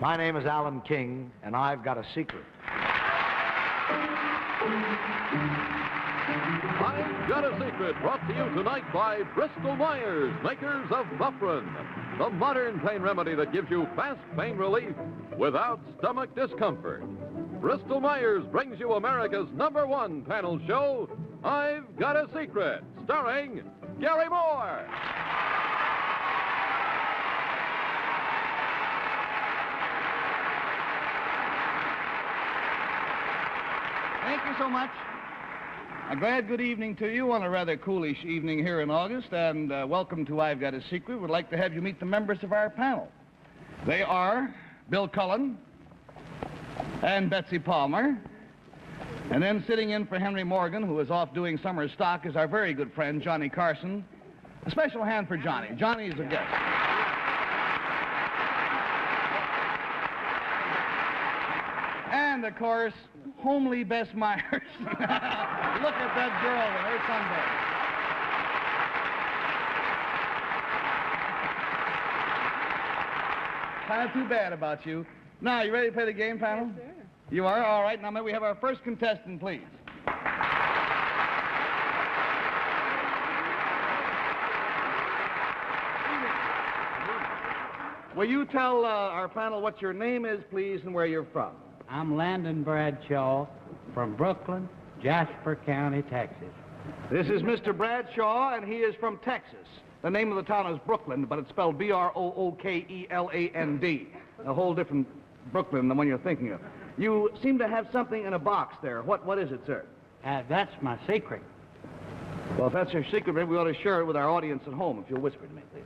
My name is Alan King, and I've got a secret. I've Got a Secret brought to you tonight by Bristol Myers, makers of Bufferin, the modern pain remedy that gives you fast pain relief without stomach discomfort. Bristol Myers brings you America's number one panel show, I've Got a Secret, starring Garry Moore. Thank you so much. A glad good evening to you on a rather coolish evening here in August, and uh, welcome to I've Got a Secret. We'd like to have you meet the members of our panel. They are Bill Cullen and Betsy Palmer. And then sitting in for Henry Morgan, who is off doing summer stock, is our very good friend, Johnny Carson. A special hand for Johnny. Johnny is a guest. And, of course, homely Bess Myerson. Look at that girl with her sunburn. Kind of too bad about you. Now, you ready to play the game, panel? Yes, sir. You are? All right. Now, may we have our first contestant, please? Will you tell uh, our panel what your name is, please, and where you're from? I'm Landon Bradshaw from Brookeland, Jasper County, Texas. This is Mr. Bradshaw, and he is from Texas. The name of the town is Brooklyn, but it's spelled B-R-O-O-K-E-L-A-N-D. A whole different Brooklyn than the one you're thinking of. You seem to have something in a box there. What, what is it, sir? Uh, that's my secret. Well, if that's your secret, maybe we ought to share it with our audience at home, if you'll whisper to me, please.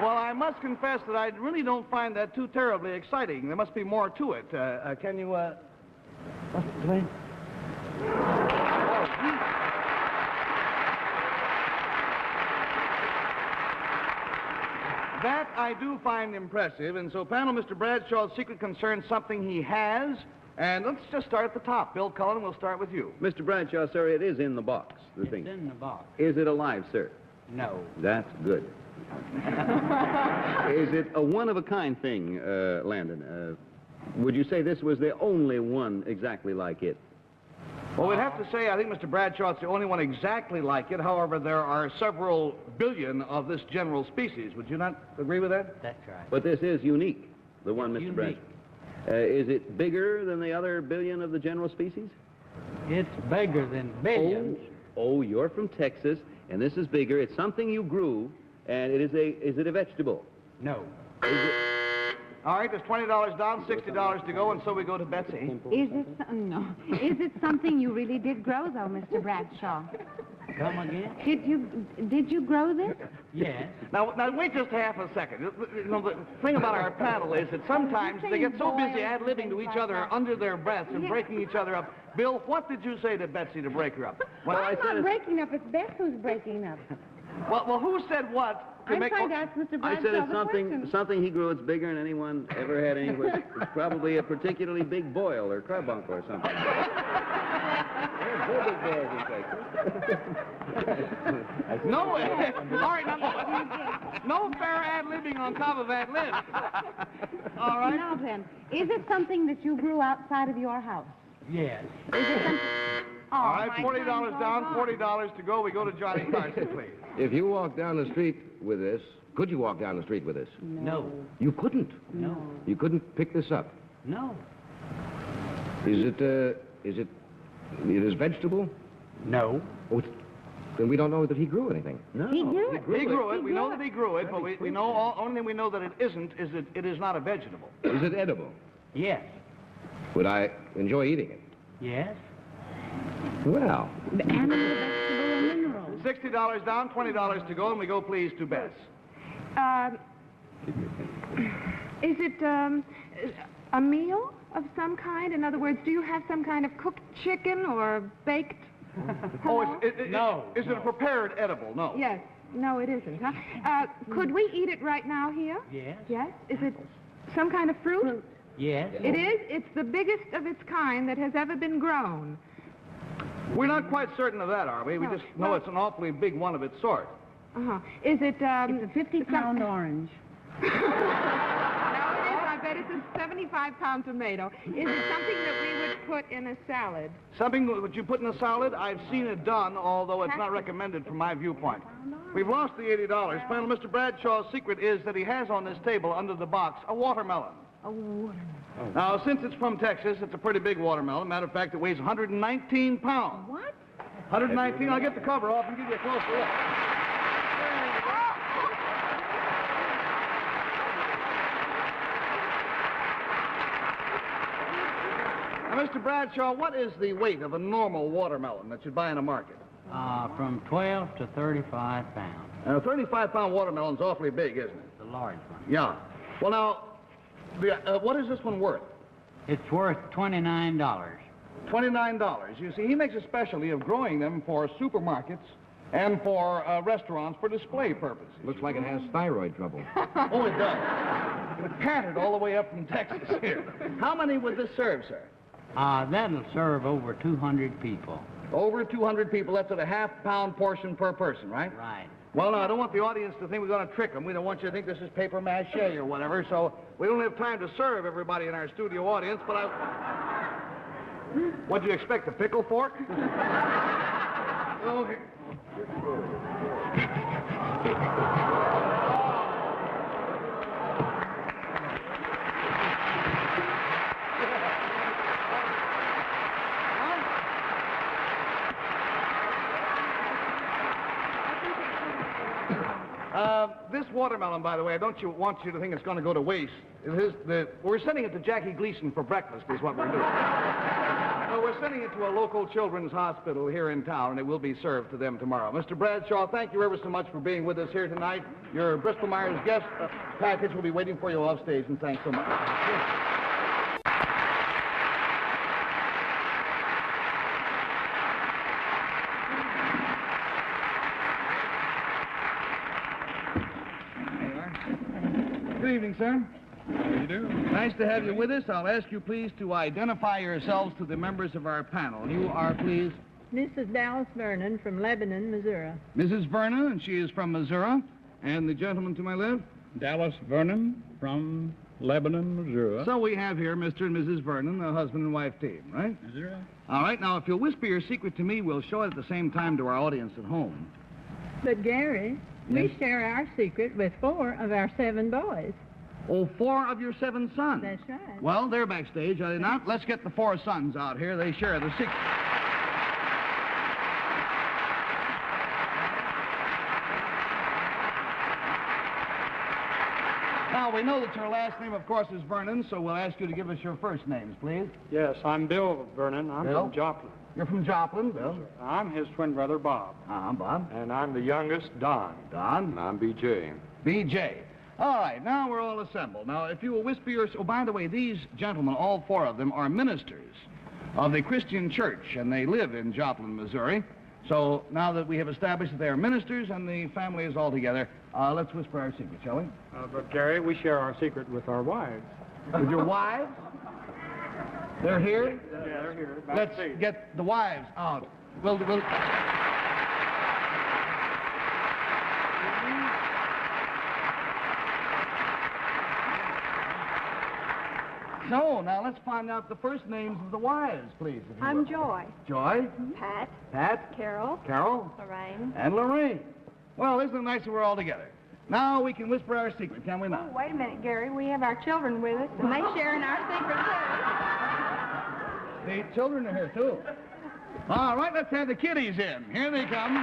Well, I must confess that I really don't find that too terribly exciting. There must be more to it. Uh, uh, can you, uh... What's the name? That I do find impressive, and so, panel, Mr. Bradshaw's secret concerns something he has, and let's just start at the top. Bill Cullen, we'll start with you. Mr. Bradshaw, sir, it is in the box, the It's thing. It's in the box. Is it alive, sir? No. That's good. is it a one-of-a-kind thing, uh, Landon? Uh, would you say this was the only one exactly like it? Well, we'd have to say, I think Mr. Bradshaw Bradshaw's the only one exactly like it. However, there are several billion of this general species. Would you not agree with that? That's right. But this is unique, the one, It's Mr. unique. Bradshaw. Uh, is it bigger than the other billion of the general species? It's bigger than billions. Oh, oh, you're from Texas, and this is bigger. It's something you grew, and it is a, is it a vegetable? No. All right, there's $20 down, $60 to go, and so we go to Betsy. Is it some- no? Is it something you really did grow, though, Mr. Bradshaw? Come again? Did you did you grow this? Yes. Now, now, wait just half a second. You know, the thing about our panel is that sometimes they get so busy ad-libbing to each other under their breaths and Yeah. breaking each other up. Bill, what did you say to Betsy to break her up? Well, I'm I not said it's- breaking up. It's Beth who's breaking up. Well, well, who said what? to I'm make- trying to ask Mr. I said it's something, question. something he grew. It's bigger than anyone ever had anywhere. It's probably a particularly big boil or carbuncle or something. They're big boils in Texas. No, all right, now, no, no fair ad-libbing on top of ad-lib. All right. Now then, is it something that you grew outside of your house? Yes. Is it something? Oh, All right, forty dollars down, forty dollars to go. We go to Johnny Carson, please. If you walk down the street with this, could you walk down the street with this? No. You couldn't. No. You couldn't pick this up. No. Is it, uh, is it, it is vegetable? No. Oh, it's, then we don't know that he grew anything. No. He grew it. He grew it. He We grew know it. that he grew it, but we, we know all, only thing we know that it isn't is that it is not a vegetable. Is it edible? Yes. Would I enjoy eating it? Yes. Well, Animal, vegetable, and mineral. Sixty dollars down, twenty dollars to go, and we go, please, to Bess. Um, is it um, a meal of some kind? In other words, do you have some kind of cooked chicken or baked? Oh, it's, it, it, No, Is it a prepared edible? No. Yes. No, it isn't. Huh? Uh, could we eat it right now here? Yes. Yes. Is it some kind of fruit? Yes. It is. It's the biggest of its kind that has ever been grown. We're not quite certain of that, are we? We No. just know it's an awfully big one of its sort. Uh-huh. Is it, um... It's a 50-pound orange. No, it is. I bet it's a 75-pound tomato. Is it something that we would put in a salad? Something that you put in a salad, I've seen it done, although it's not recommended from my viewpoint. We've lost the $80. Well, Mr. Bradshaw's secret is that he has on this table under the box a watermelon. A watermelon. Now, since it's from Texas, it's a pretty big watermelon. Matter of fact, it weighs 119 pounds. What? 119. I'll get the cover off and give you a closer look. Now, Mr. Bradshaw, what is the weight of a normal watermelon that you'd buy in a market? Uh, from 12 to 35 pounds. Now, a 35-pound watermelon's awfully big, isn't it? The large one. Yeah. Well, now, the, uh, what is this one worth? It's worth $29. $29. You see, he makes a specialty of growing them for supermarkets and for uh, restaurants for display purposes. Looks like it has thyroid trouble. Oh, it does. It patented all the way up from Texas here. How many would this serve, sir? Uh, that'll serve over 200 people. Over 200 people. That's at a half-pound portion per person, right? Right. Well, now, I don't want the audience to think we're going to trick them. We don't want you to think this is paper mache or whatever, so we don't have time to serve everybody in our studio audience, but I... What'd you expect, a pickle fork? oh, here. Uh, this watermelon, by the way, I don't you want you to think it's going to go to waste. Is the, we're sending it to Jackie Gleason for breakfast, is what we're doing. no, we're sending it to a local children's hospital here in town, and it will be served to them tomorrow. Mr. Bradshaw, thank you ever so much for being with us here tonight. Your Bristol Myers guest uh, package will be waiting for you off stage, and thanks so much. Good evening, sir. How you do? Nice to have you with us. I'll ask you, please, to identify yourselves to the members of our panel. You are, please, Mrs. Dallas Vernon from Lebanon, Missouri. Mrs. Vernon, and she is from Missouri. And the gentleman to my left? Dallas Vernon from Lebanon, Missouri. So we have here Mr. and Mrs. Vernon, the husband and wife team, right? Missouri. All right, now, if you'll whisper your secret to me, we'll show it at the same time to our audience at home. But Garry, we share our secret with four of our seven boys. Oh, four of your seven sons. That's right. Well, they're backstage, are they not? Let's get the four sons out here. They share the secret. Now, we know that your last name, of course, is Vernon, so we'll ask you to give us your first names, please. Yes, I'm Bill Vernon. I'm Bill? from Joplin. You're from Joplin, Bill. I'm his twin brother, Bob. Uh-huh, Bob. And I'm the youngest, Don. Don. I'm B.J. B.J. All right, now we're all assembled. Now, if you will whisper your... Oh, by the way, these gentlemen, all four of them, are ministers of the Christian Church, and they live in Joplin, Missouri. So now that we have established that they are ministers and the family is all together, uh, let's whisper our secret, shall we? Uh, but, Garry, we share our secret with our wives. With your wives? They're here? Yeah, they're here. Let's backstage. get the wives out. We'll, we'll... So, now let's find out the first names of the wives, please. I'm will. Joy. Joy, Pat, Pat, Carol, Carol, Lorraine. and Lorraine. Well, isn't it nice that we're all together? Now we can whisper our secret, can we not? Oh, Wait a minute, Garry. We have our children with us, and they share in our secret, too. The children are here, too. All right, let's have the kiddies in. Here they come.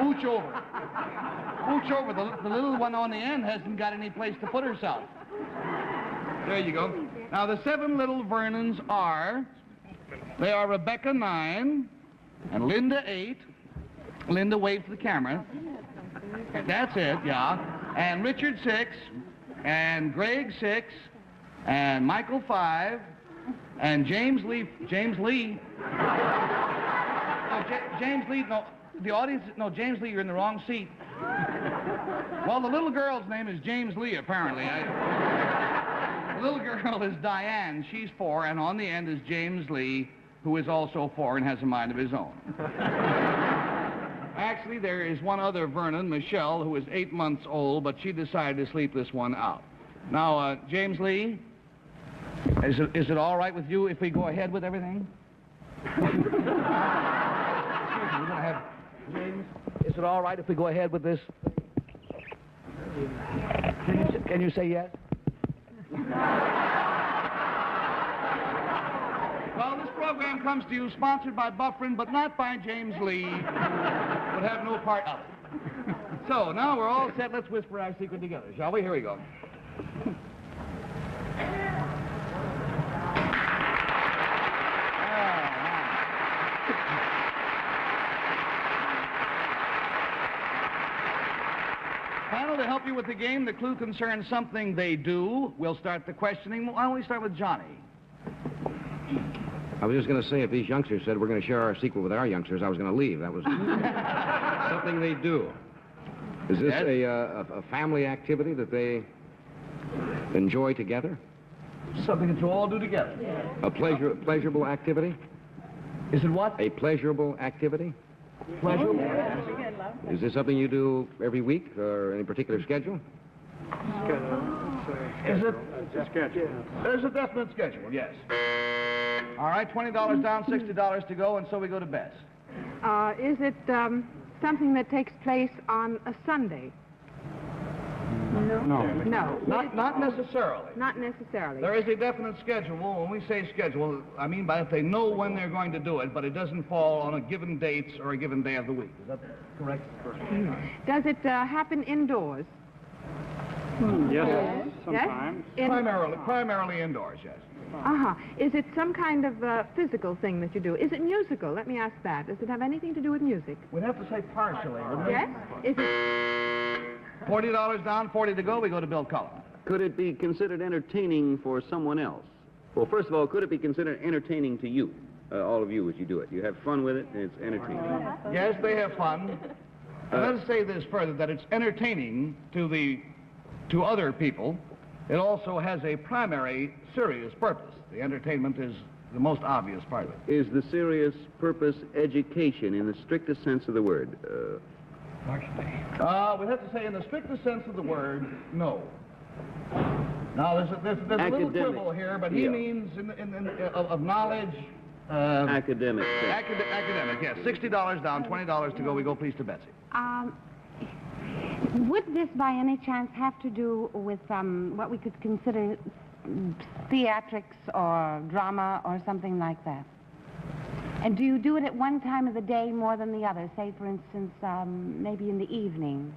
Ooch over. Ooch over. The, the little one on the end hasn't got any place to put herself. There you go. Now, the seven little Vernons are they are Rebecca, nine, and Linda, eight. Linda, wave to the camera. That's it, yeah. And Richard, six, and Greg, six, and Michael, five, and James Lee, James Lee. Oh, Ja- James Lee, no, the audience, no, James Lee, you're in the wrong seat. Well, the little girl's name is James Lee, apparently. I, the little girl is Diane. She's four, and on the end is James Lee, who is also four and has a mind of his own. Actually, there is one other Vernon, Michelle, who is eight months old, but she decided to sleep this one out. Now, uh, James Lee, is it, is it all right with you if we go ahead with everything? Excuse me, we're gonna have James. Is it all right if we go ahead with this? Can you, can you say yes? well, program comes to you sponsored by Bufferin, but not by James Lee. Would have no part of it. so now we're all set. Let's whisper our secret together, shall we? Here we go. Panel, to help you with the game, the clue concerns something they do. We'll start the questioning. Why don't we start with Johnny? I was just going to say, if these youngsters said we're going to share our secret with our youngsters, I was going to leave. That was something they do. Is this Yes? a, uh, a, a family activity that they enjoy together? Something that you all do together. A pleasure, pleasurable activity? Is it what? A pleasurable activity? Pleasurable? Is this something you do every week or any particular schedule? Is it? Schedule. There's a definite schedule, yes. All right, $20 down, $60 to go, and so we go to Bess. Uh, is it um, something that takes place on a Sunday? No. No, Not, not necessarily. not necessarily. There is a definite schedule. When we say schedule, I mean by if they know when they're going to do it, but it doesn't fall on a given date or a given day of the week. Is that correct? Does it uh, happen indoors? Yes, sometimes. In, Primarily, primarily indoors, yes. Uh-huh. Is it some kind of uh, physical thing that you do? Is it musical? Let me ask that. Does it have anything to do with music? We'd have to say partially. wouldn't? Yes? Is it... $40 down, 40 to go, we go to Bill Cullen. Could it be considered entertaining for someone else? Well, first of all, could it be considered entertaining to you, uh, all of you, as you do it? You have fun with it, and it's entertaining. Yes, they have fun. And let us say this further, that it's entertaining to the to other people. It also has a primary serious purpose. The entertainment is the most obvious part of it. Is the serious purpose education in the strictest sense of the word? Uh, Uh, we have to say in the strictest sense of the word, no. Now, there's a, there's, there's a little Academic. quibble here, but he Yeah. means in, in, in, of, of knowledge, uh, academic. acad- academic, yes. $60 down, $20 to go. We go, please, to Betsy. Um, would this by any chance have to do with um, what we could consider theatrics or drama or something like that? And do you do it at one time of the day more than the other? Say, for instance, um, maybe in the evening?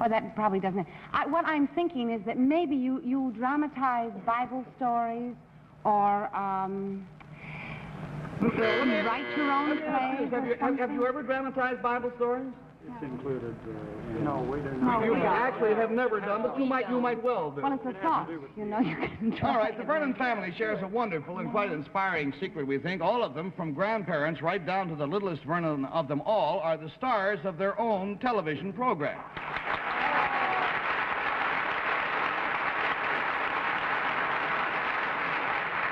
Or that probably doesn't. I, what I'm thinking is that maybe you, you dramatize Bible stories or um, write your own plays. Have you, have, have you ever dramatized Bible stories? It's included. Uh, in- no, we didn't. No, You actually have never done, but you might, you might well do. Well, it's a thought. You know, you can try. All right, the Vernon family shares a wonderful and quite inspiring secret, we think. All of them, from grandparents right down to the littlest Vernon of them all, are the stars of their own television program.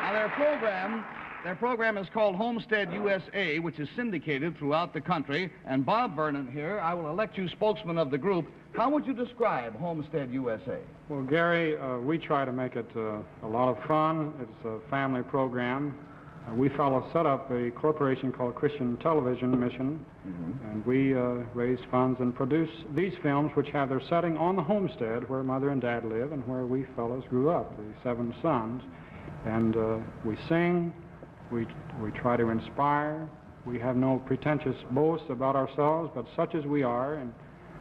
Now, their program, their program is called Homestead USA, which is syndicated throughout the country. And Bob Vernon here, I will elect you spokesman of the group. How would you describe Homestead USA? Well, Garry, uh, we try to make it uh, a lot of fun. It's a family program. Uh, we fellows set up a corporation called Christian Television Mission, and we uh, raise funds and produce these films, which have their setting on the homestead where Mother and Dad live and where we fellows grew up, the seven sons. And uh, we sing, we, we try to inspire. We have no pretentious boasts about ourselves, but such as we are and,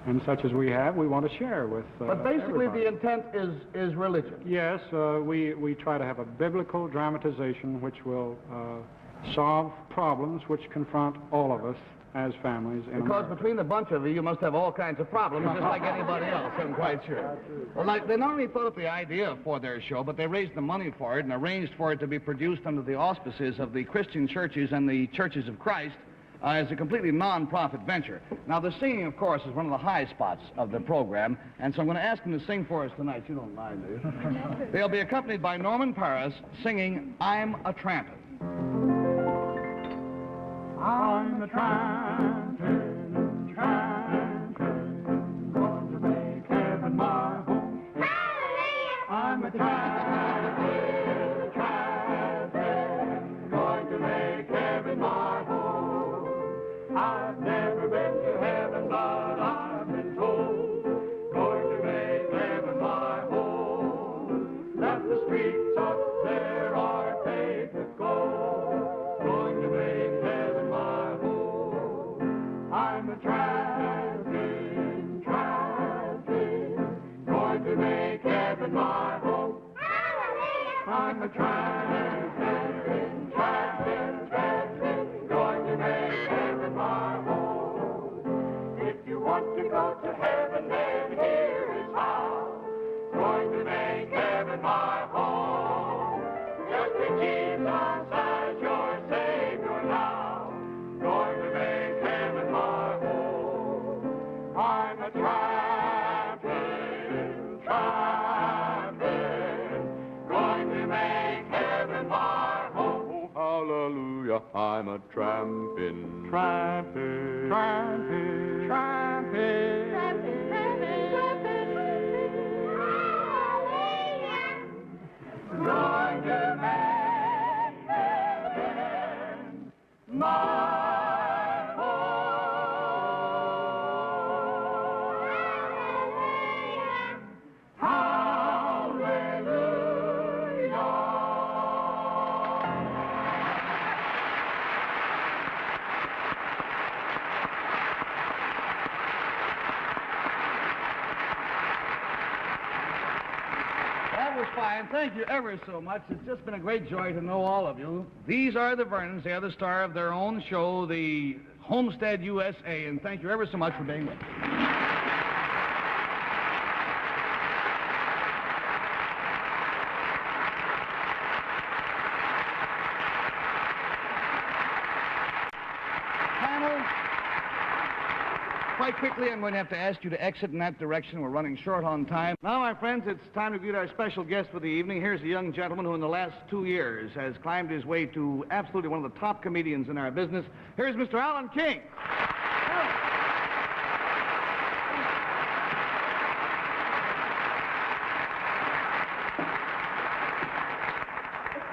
and such as we have, we want to share with uh, But basically, everybody. the intent is, is religion. Yes, uh, we, we try to have a biblical dramatization which will uh, solve problems which confront all of us as families in Because America. between the bunch of you, you must have all kinds of problems, just like anybody else, I'm quite sure. Well, like, they not only thought up the idea for their show, but they raised the money for it and arranged for it to be produced under the auspices of the Christian churches and the churches of Christ. uh, is a completely non-profit venture. Now, the singing, of course, is one of the high spots of the program, and so I'm going to ask them to sing for us tonight. You don't mind, do you? They'll be accompanied by Norman Paris singing I'm a Trampin'. I'm a tramping, tramping, going to make heaven my home. I'm a tramping, ever so much. It's just been a great joy to know all of you. These are the Vernons. They are the star of their own show, the Homestead USA, and thank you ever so much for being with us. Panel, Quite quickly, I'm going to have to ask you to exit in that direction. We're running short on time. Now, my friends, it's time to greet our special guest for the evening. Here's a young gentleman who, in the last two years, has climbed his way to absolutely one of the top comedians in our business. Here's Mr. Alan King.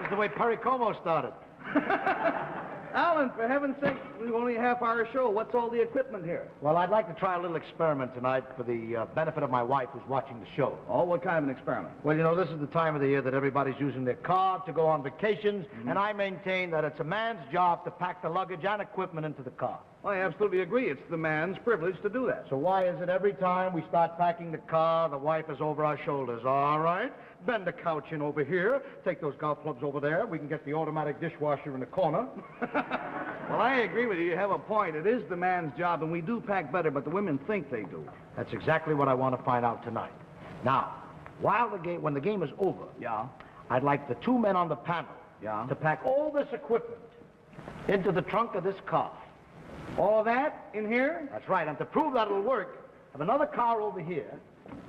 This is the way Perry Como started. Alan, for heaven's sake, we've only a half hour show. What's all the equipment here? Well, I'd like to try a little experiment tonight for the uh, benefit of my wife who's watching the show. Oh, what kind of an experiment? Well, you know, this is the time of the year that everybody's using their car to go on vacations, and I maintain that it's a man's job to pack the luggage and equipment into the car. I absolutely agree. It's the man's privilege to do that. So why is it every time we start packing the car, the wife is over our shoulders? All right, bend the couch in over here, take those golf clubs over there. We can get the automatic dishwasher in the corner. Well, I agree with you. You have a point. It is the man's job, and we do pack better, but the women think they do. That's exactly what I want to find out tonight. Now, while the game, when the game is over, Yeah? I'd like the two men on the panel Yeah? to pack all this equipment into the trunk of this car. All of that in here? That's right. And to prove that it'll work, I have another car over here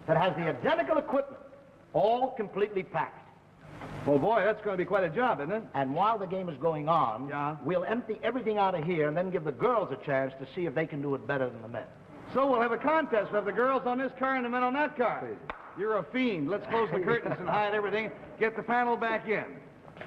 that has the identical equipment, all completely packed. Well, boy, that's going to be quite a job, isn't it? And while the game is going on, Yeah. we'll empty everything out of here and then give the girls a chance to see if they can do it better than the men. So we'll have a contest. We'll have the girls on this car and the men on that car. You're a fiend. Let's close the curtains and hide everything. Get the panel back in.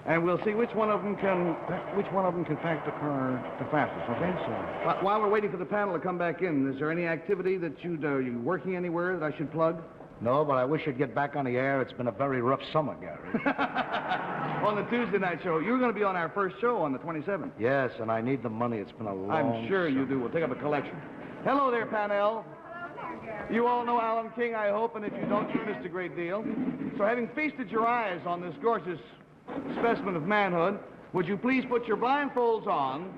And we'll see which one of them can which one of them can pack the car the fastest, okay? So Wh- while we're waiting for the panel to come back in, is there any activity that you'd are uh, you working anywhere that I should plug? No, but I wish you'd get back on the air. It's been a very rough summer, Garry. on the Tuesday night show. You're going to be on our first show on the 27th. yes, and I need the money. It's been a long I'm sure you do. We'll take up a collection. Hello there, Panel. You all know Alan King, I hope, and if you don't, you've missed a great deal. So having feasted your eyes on this gorgeous specimen of manhood, would you please put your blindfolds on,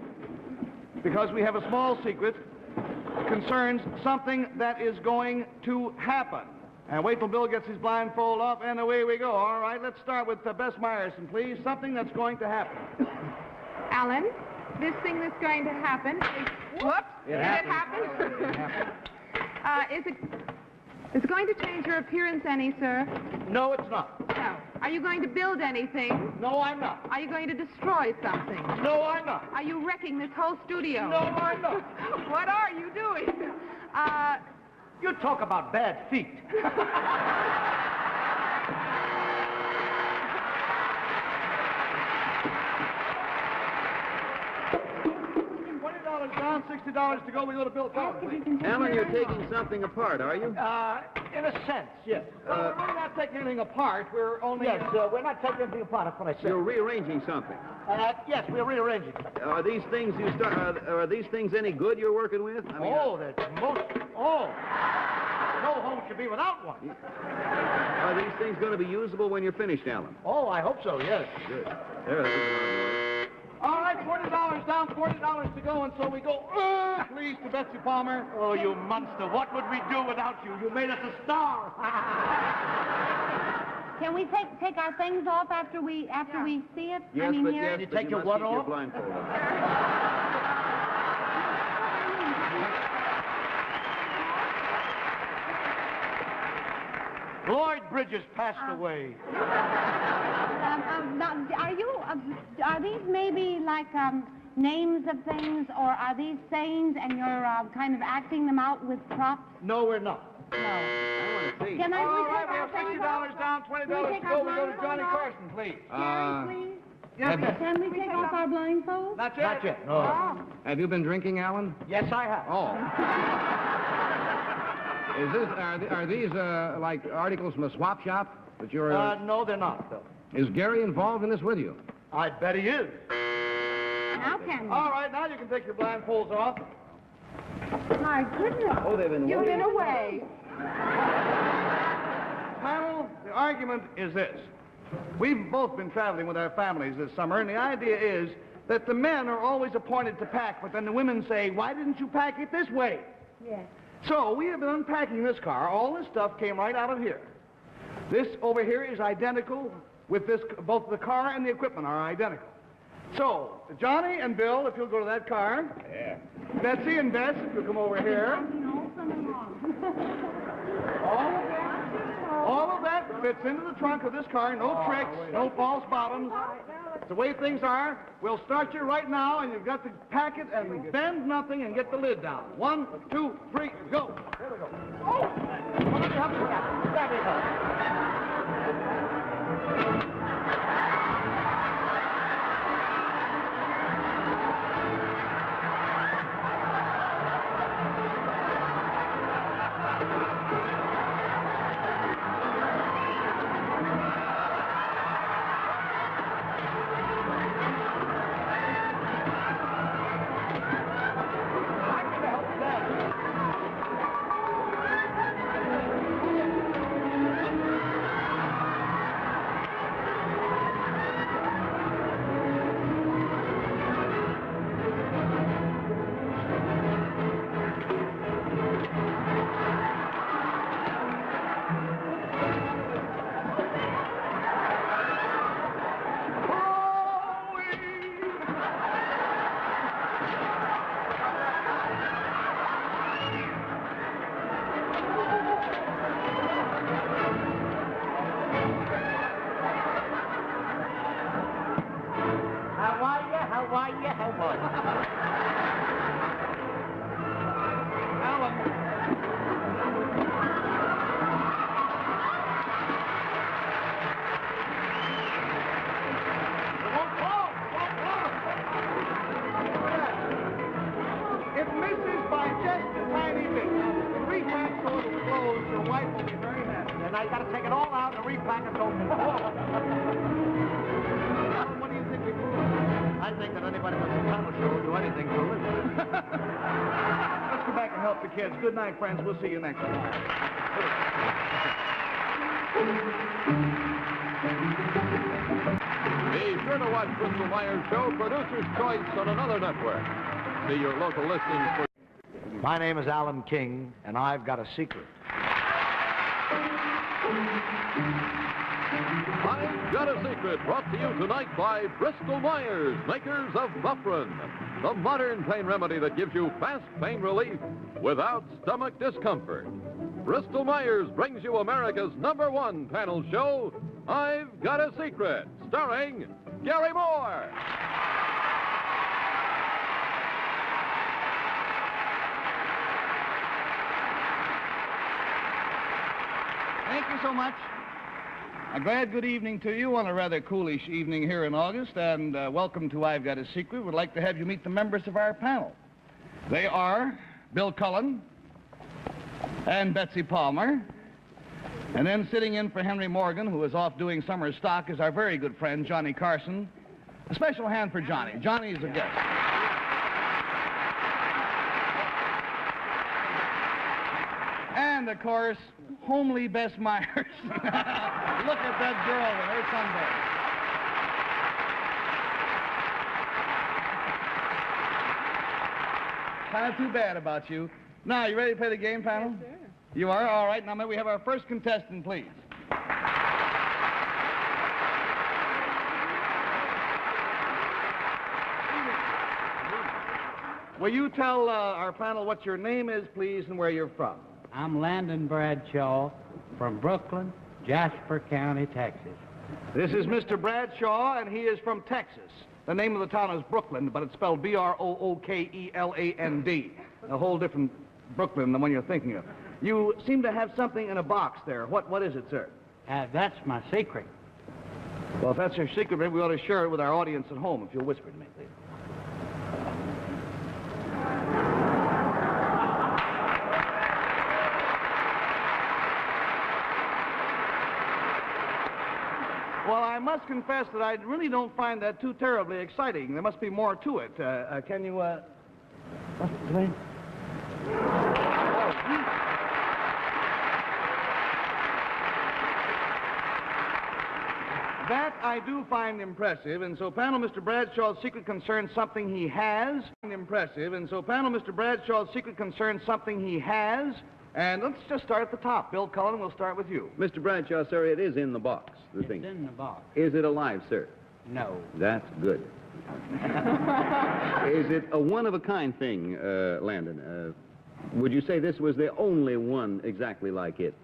because we have a small secret that concerns something that is going to happen. And wait till Bill gets his blindfold off, and away we go. All right, let's start with uh, Bess Myerson, please. Something that's going to happen. Alan, this thing that's going to happen is, whoops, It did it happen? uh, is it, is it going to change your appearance any, sir? No, it's not. No. Are you going to build anything? No, I'm not. Are you going to destroy something? No, I'm not. Are you wrecking this whole studio? No, I'm not. what are you doing? Uh, You talk about bad feet. Around $60 to go. We go to Bill Cullen. Alan, you're taking something apart, are you? Uh, in a sense, yes. Well, Uh, we're not taking anything apart. We're only... Yes, uh, uh, we're not taking anything apart. That's what I said. You're rearranging something. Uh, yes, we're rearranging. Are these things you start? Are, are these things any good you're working with? I mean, uh, oh, that's most... Oh. No home should be without one. are these things going to be usable when you're finished, Alan? Oh, I hope so, yes. Good. There, they are. $40 down, $40 to go, and so we go, uh, please, to Betsy Palmer. Oh, you monster. What would we do without you? You made us a star. Can we take take our things off after we after yeah. we see it? Yes, I mean, but here? yes, you take you your what off? Your blindfold. Lloyd Bridges passed uh. away. Um, um, now, are you? Uh, are these maybe like um, names of things, or are these sayings, and you're uh, kind of acting them out with props? No, we're not. No. I want to see. Can I? All we right, take we our have sixty things dollars down, $20 to go. We go to Johnny off? Carson, please. Uh, Jerry, please. Yes, yes. Can we take off our blindfolds? Not yet. Not yet. No. have you been drinking, Alan? Yes, I have. Oh. Is this, are, th- are these, uh, like articles from a swap shop that you're, Uh, uh, no, they're not, Bill. Is Garry involved in this with you? I bet he is. Now can we? All right, now you can take your blindfolds off. My goodness. Oh, they've been you've been away. Panel, the argument is this. We've both been traveling with our families this summer, and the idea is that the men are always appointed to pack, but then the women say, why didn't you pack it this way? Yes. So we have been unpacking this car. All this stuff came right out of here. This over here is identical with this, both the car and the equipment are identical. So, Johnny and Bill, if you'll go to that car. Yeah. Betsy and Bess, if you'll come over here. All of that, all of that fits into the trunk of this car. No tricks, no false bottoms. It's the way things are. We'll start you right now, and you've got to pack it and bend nothing and get the lid down. One, two, three, go. There we go. Oh! Come go back and help the kids. Good night, friends. We'll see you next week. Be sure to watch Bristol Myers Show, Producer's Choice on another network. See your local listings for My name is Alan King, and I've got a secret. I've Got a Secret, brought to you tonight by Bristol Myers, makers of Bufferin, the modern pain remedy that gives you fast pain relief without stomach discomfort. Bristol Myers brings you America's number one panel show, I've Got a Secret, starring Garry Moore. Thank you so much. A glad good evening to you on a rather coolish evening here in August, and uh, welcome to I've Got a Secret. We'd like to have you meet the members of our panel. They are Bill Cullen and Betsy Palmer. And then sitting in for Henry Morgan, who is off doing summer stock, is our very good friend, Johnny Carson. A special hand for Johnny. Johnny is a guest. And, of course, homely Bess Myerson. Look at that girl with her sunburn. Kind of too bad about you. Now, you ready to play the game, panel? Yes, sir. You are? All right. Now, may we have our first contestant, please? Will you tell uh, our panel what your name is, please, and where you're from? I'm Landon Bradshaw from Brookeland, Jasper County, Texas. This is Mr. Bradshaw, and he is from Texas. The name of the town is Brooklyn, but it's spelled B-R-O-O-K-E-L-A-N-D. A whole different Brooklyn than the one you're thinking of. You seem to have something in a box there. What, what is it, sir? Uh, that's my secret. Well, if that's your secret, maybe we ought to share it with our audience at home, if you'll whisper to me, please. Must confess that I really don't find that too terribly exciting. There must be more to it. Uh, uh, can you, uh... What's the name? That I do find impressive, and so panel Mr. Bradshaw's secret concerns something he has. Impressive, and so panel Mr. Bradshaw's secret concerns something he has. And let's just start at the top. Bill Cullen, we'll start with you. Mr. Bradshaw, sir, it is in the box, the It's thing. in the box. Is it alive, sir? No. That's good. is it a one-of-a-kind thing, uh, Landon? Uh, would you say this was the only one exactly like it?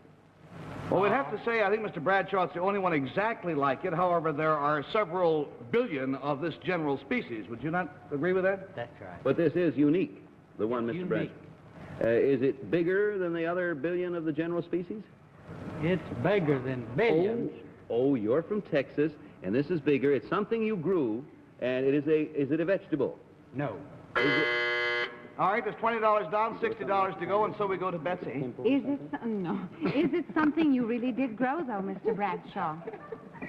Well, we'd have to say I think Mr. Bradshaw, Bradshaw's the only one exactly like it. However, there are several billion of this general species. Would you not agree with that? That's right. But this is unique, the one, Mr. Unique. Bradshaw. Uh, is it bigger than the other billion of the general species? It's bigger than billions. Oh, oh, you're from Texas, and this is bigger. It's something you grew, and it is a is it a vegetable? No. Is it, All right, there's $20 down, $60 to go, and so we go to Betsy. Is it no? Is it something you really did grow, though, Mr. Bradshaw?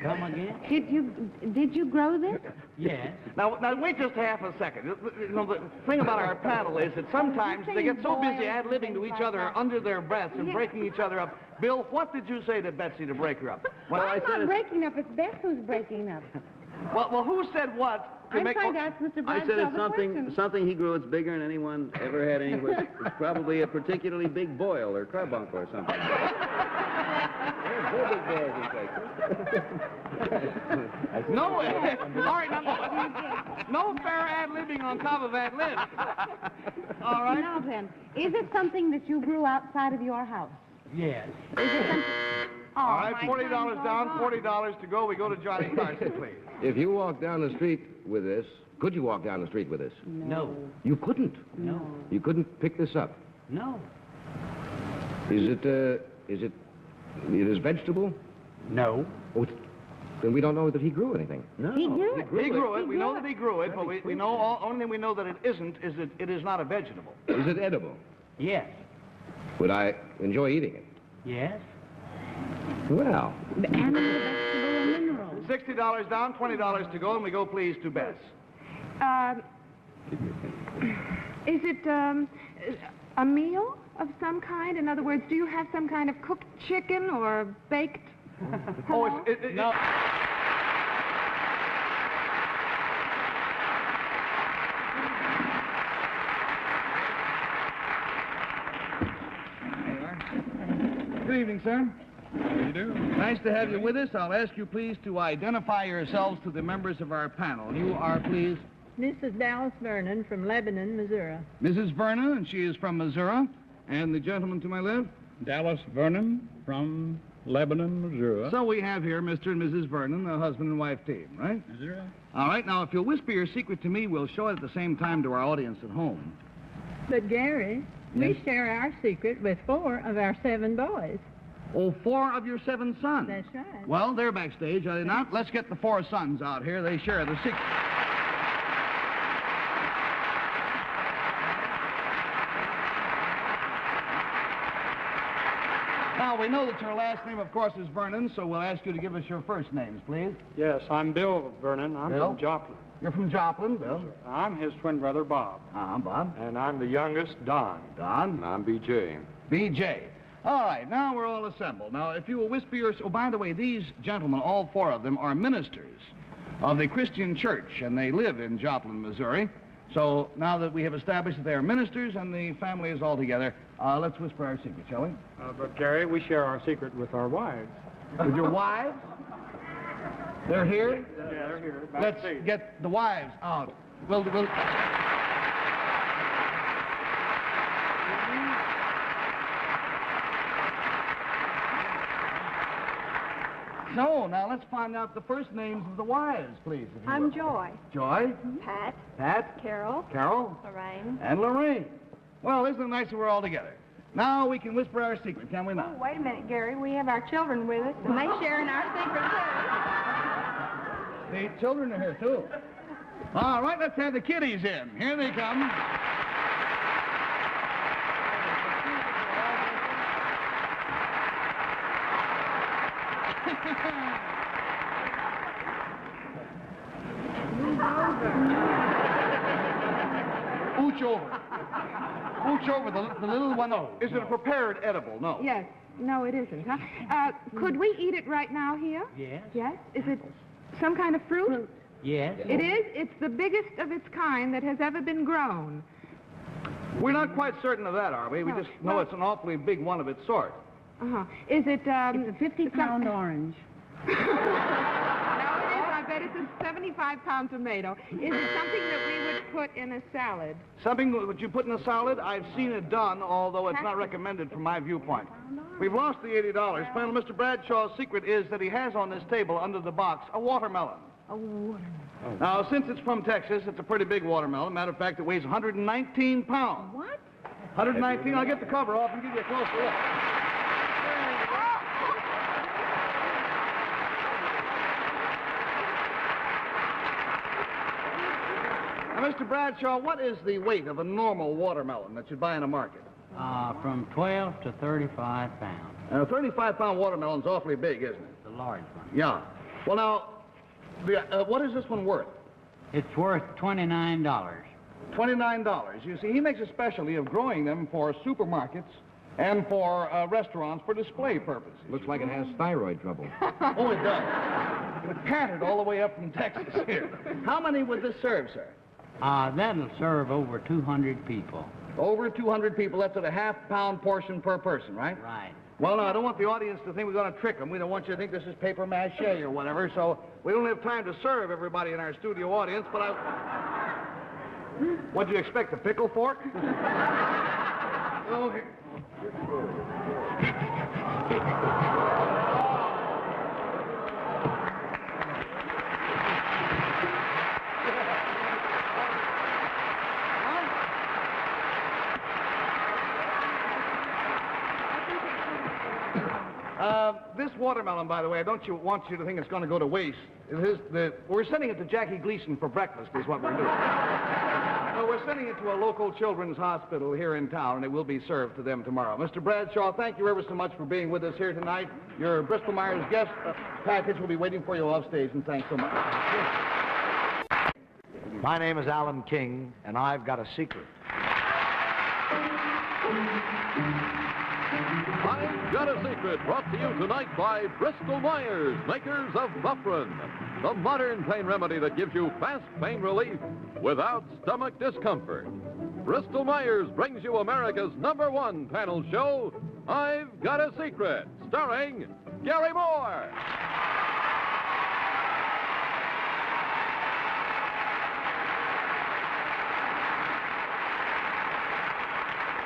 Come again? Did you did you grow this? Yes. Now, now wait just half a second. You know, the thing about our panel is that sometimes they get so busy ad-libbing to each other under their breaths and breaking each other up. Bill, what did you say to Betsy to break her up? Well, I I'm said not it's- breaking up. It's Beth who's breaking up. Well, well, who said what? To I'm make, trying oh, to ask Mr. I said it's something question. something he grew. It's bigger than anyone ever had anywhere. It's probably a particularly big boil or carbuncle or something. There's four big boils in Texas. No, all right, now, no fair ad-libbing on top of ad-lib. All right. Now then, is it something that you grew outside of your house? Yes. Is it something? Oh, All right, $40 down, $40 to go. We go to Johnny Carson, please. If you walk down the street with this, could you walk down the street with this? No. You couldn't. No. You couldn't pick this up. No. Is it, uh, is it, it is vegetable? No. Oh, then we don't know that he grew anything. No. He grew it. He grew it. He We grew know it. that he grew it, but we, we know all, only thing we know that it isn't is that it is not a vegetable. Is it edible? Yes. Would I enjoy eating it? Yes. Well, And it's a vegetable and mineral. Sixty dollars down, twenty dollars to go, and we go please to Bess. Um, is it um, a meal of some kind? In other words, do you have some kind of cooked chicken or baked? Oh, it's, it, it, No. Good evening, sir. How you do? Nice to have you with us. I'll ask you, please, to identify yourselves to the members of our panel. You are, please, Mrs. Dallas Vernon from Lebanon, Missouri. Mrs. Vernon, and she is from Missouri. And the gentleman to my left? Dallas Vernon from Lebanon, Missouri. So we have here Mr. and Mrs. Vernon, the husband and wife team, right? Missouri. All right, now if you'll whisper your secret to me, we'll show it at the same time to our audience at home. But, Garry, we share our secret with four of our seven boys. Oh, four of your seven sons. That's right. Well, they're backstage, are they not? Let's get the four sons out here. They share the secret. We know that your last name, of course, is Vernon, so we'll ask you to give us your first names, please. Yes, I'm Bill Vernon. I'm Bill? from Joplin. You're from Joplin, Bill. I'm his twin brother, Bob. Uh-huh, Bob. And I'm the youngest, Don. Don. I'm B.J. BJ. All right, now we're all assembled. Now, if you will whisper your... Oh, by the way, these gentlemen, all four of them, are ministers of the Christian Church, and they live in Joplin, Missouri. So now that we have established that they are ministers and the family is all together, uh, let's whisper our secret, shall we? Uh, but, Garry, we share our secret with our wives. With your wives? They're here? Yeah, they're here. Let's get the wives out. We'll, we'll... So, now let's find out the first names of the wives, please. if you I'm will. Joy. Joy, Pat, Pat, Carol, Carol, Lorraine. and Lorraine. Well, isn't it nice that we're all together? Now we can whisper our secret, can we Oh, not? wait a minute, Garry. We have our children with us, and they share in our secret, too. The children are here, too. All right, let's have the kiddies in. Here they come. Ooch over. Ooch over, the, the little one. Is it a prepared edible? No. Yes. No, it isn't, huh? Uh, could we eat it right now here? Yes. Yes? Is it some kind of fruit? Yes. It is. It's the biggest of its kind that has ever been grown. We're not quite certain of that, are we? We No. just know Well- it's an awfully big one of its sort. Uh-huh. Is it, um... It's a 50-pound orange. No, it is. I bet it's a 75-pound tomato. Is it something that we would put in a salad? Something that you put in a salad, I've seen it done, although it's not recommended from my viewpoint. We've lost the $80. Panel, Mr. Bradshaw's secret is that he has on this table under the box a watermelon. A watermelon. Now, since it's from Texas, it's a pretty big watermelon. Matter of fact, it weighs 119 pounds. What? 119. I'll get the cover off and give you a closer look. Now, Mr. Bradshaw, what is the weight of a normal watermelon that you'd buy in a market? Uh, from 12 to 35 pounds. Now, a 35-pound watermelon's awfully big, isn't it? The large one. Yeah. Well, now, the, uh, what is this one worth? It's worth $29. $29. You see, he makes a specialty of growing them for supermarkets and for uh, restaurants for display purposes. Looks like it has thyroid trouble. Oh, it does. It patted all the way up from Texas here. How many would this serve, sir? Uh, that'll serve over 200 people. Over 200 people. That's at a half-pound portion per person, right? Right. Well, no, I don't want the audience to think we're going to trick them. We don't want you to think this is paper mache or whatever, so we don't have time to serve everybody in our studio audience, but I... What'd you expect, a pickle fork? okay. Uh, this watermelon, by the way, I don't you want you to think it's going to go to waste. It is the, we're sending it to Jackie Gleason for breakfast, is what we're doing. no, we're sending it to a local children's hospital here in town, and it will be served to them tomorrow. Mr. Bradshaw, thank you ever so much for being with us here tonight. Your Bristol Myers guest uh, package will be waiting for you off stage, and thanks so much. My name is Alan King, and I've got a secret. I've Got a Secret, brought to you tonight by Bristol Myers, makers of Bufferin, the modern pain remedy that gives you fast pain relief without stomach discomfort. Bristol Myers brings you America's number one panel show, I've Got a Secret, starring Garry Moore.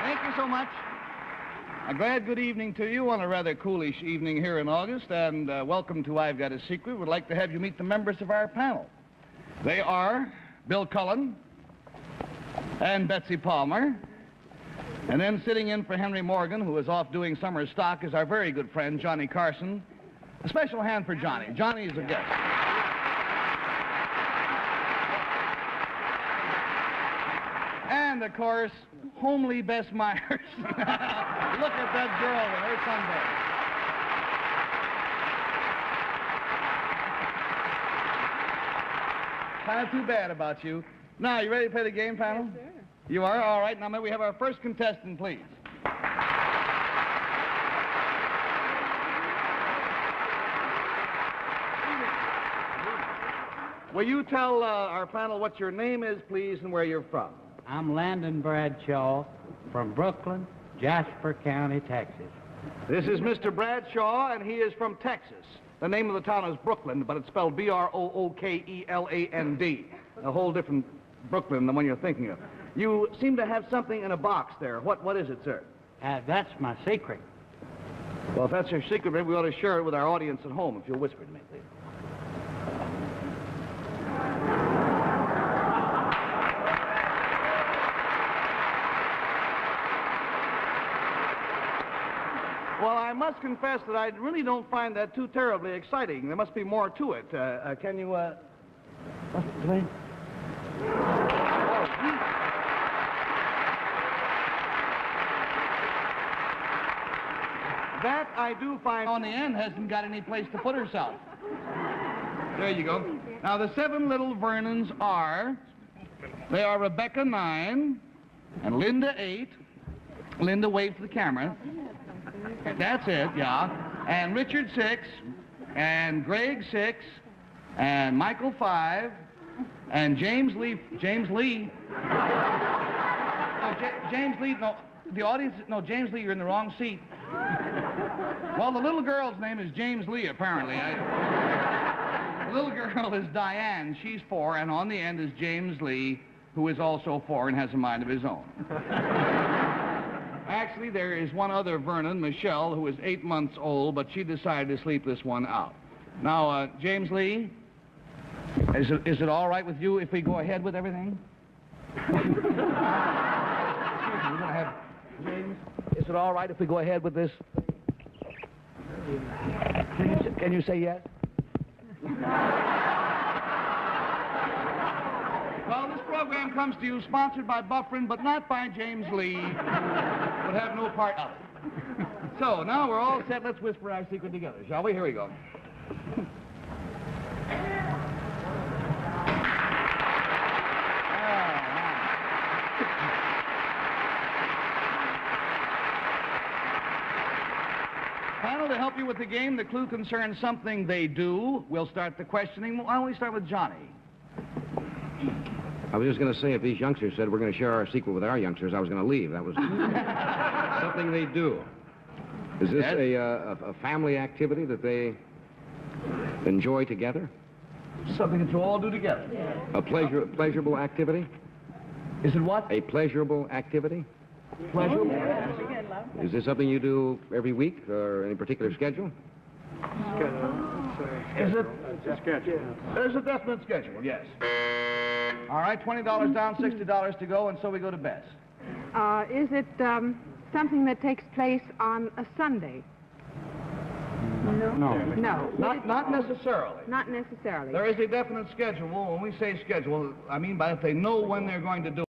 Thank you so much. A glad good evening to you on a rather coolish evening here in August, and uh, welcome to I've Got a Secret. We'd like to have you meet the members of our panel. They are Bill Cullen and Betsy Palmer, and then sitting in for Henry Morgan, who is off doing summer stock, is our very good friend Johnny Carson. A special hand for Johnny. Johnny is a guest. And of course, homely Bess Myerson. Look at that girl with her sunburn. Kind of too bad about you. Now, you ready to play the game, panel? Yes, sir. You are? All right. Now, may we have our first contestant, please? Will you tell uh, our panel what your name is, please, and where you're from? I'm Landon Bradshaw from Brookeland, Jasper County, Texas. This is Mr. Bradshaw, and he is from Texas. The name of the town is Brooklyn, but it's spelled B-R-O-O-K-E-L-A-N-D. A whole different Brooklyn than the one you're thinking of. You seem to have something in a box there. What, what is it, sir? Uh, that's my secret. Well, if that's your secret, maybe we ought to share it with our audience at home, if you'll whisper to me, please. Well, I must confess that I really don't find that too terribly exciting. There must be more to it. Uh, uh, can you, uh... Dwayne? That I do find on the end hasn't got any place to put herself. There you go. Now, the seven little Vernons are, they are Rebecca, nine, and Linda, eight. Linda, wave to the camera. That's it, yeah. And Richard, six, and Greg, six, and Michael, five, and James Lee, James Lee. No, J- James Lee, no, the audience, no, James Lee, you're in the wrong seat. Well, the little girl's name is James Lee, apparently. I, the little girl is Diane. She's four, and on the end is James Lee, who is also four and has a mind of his own. Actually, there is one other Vernon, Michelle, who is eight months old, but she decided to sleep this one out. Now, uh, James Lee, is it, is it all right with you if we go ahead with everything? We're going to have James. Is it all right if we go ahead with this? Can you, can you say yes? Well, this program comes to you sponsored by Bufferin, but not by James Lee. Would have no part of it. so now we're all set. Let's whisper our secret together, shall we? Here we go. Panel, to help you with the game, the clue concerns something they do. We'll start the questioning. Why don't we start with Johnny? I was just going to say, if these youngsters said we're going to share our secret with our youngsters, I was going to leave. That was something they do. Is this Yes? a, uh, a, a family activity that they enjoy together? Something that you all do together. A pleasure, pleasurable activity? Is it what? A pleasurable activity? Pleasure? Is this something you do every week or any particular schedule? Schedule. Is it? It's a schedule. There's a definite schedule, yes. All right, $20 down, $60 to go, and so we go to Bess. Uh, is it um, something that takes place on a Sunday? No. No. Not, not necessarily. Not necessarily. There is a definite schedule. When we say schedule, I mean by if they know when they're going to do